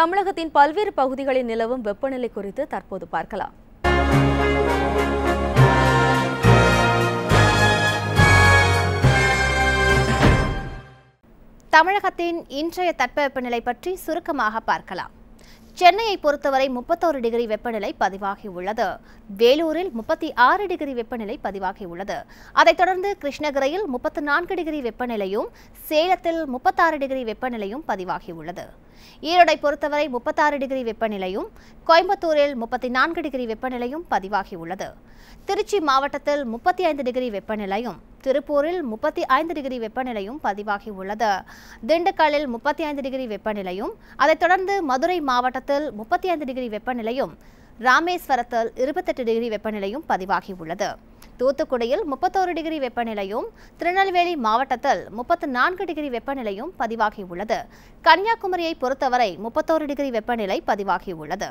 தமிழகத்தின் பல்வேறு பகுதிகளில் நிலவும் வெப்பநிலை குறித்து தற்போது பார்க்கலாம். தமிழகத்தின் இன்றைய தட்பவெப்பநிலை பற்றி சுருக்கமாக பார்க்கலாம். சென்னையை பொறுத்தவரை முப்பத்தோரு டிகிரி வெப்பநிலை பதிவாகியுள்ளது வேலூரில் முப்பத்தி ஆறு டிகிரி வெப்பநிலை பதிவாகியுள்ளது அதைத் தொடர்ந்து கிருஷ்ணகிரியில் முப்பத்து நான்கு டிகிரி வெப்பநிலையும் சேலத்தில் முப்பத்தாறு டிகிரி வெப்பநிலையும் பதிவாகியுள்ளது ஈரோடை பொறுத்தவரை முப்பத்தாறு டிகிரி வெப்பநிலையும் கோயம்புத்தூரில் முப்பத்தி நான்கு டிகிரி வெப்பநிலையும் பதிவாகியுள்ளது திருச்சி மாவட்டத்தில் முப்பத்தி ஐந்து டிகிரி வெப்பநிலையும் திருப்பூரில் முப்பத்தி ஐந்து டிகிரி வெப்பநிலையும் பதிவாகியுள்ளது. திண்டுக்கல்லில் முப்பத்தி ஐந்து டிகிரி வெப்பநிலையும் அதைத் தொடர்ந்து மதுரை மாவட்டத்தில் முப்பத்தி ஐந்து டிகிரி வெப்பநிலையும் ராமேஸ்வரத்தில் இருபத்தெட்டு டிகிரி வெப்பநிலையும் பதிவாகியுள்ளது. தூத்துக்குடியில் முப்பத்தோரு டிகிரி வெப்பநிலையும் திருநெல்வேலி மாவட்டத்தில் முப்பத்து நான்கு டிகிரி வெப்பநிலையும் பதிவாகியுள்ளது. கன்னியாகுமரியை பொறுத்தவரை முப்பத்தோரு டிகிரி வெப்பநிலை பதிவாகியுள்ளது.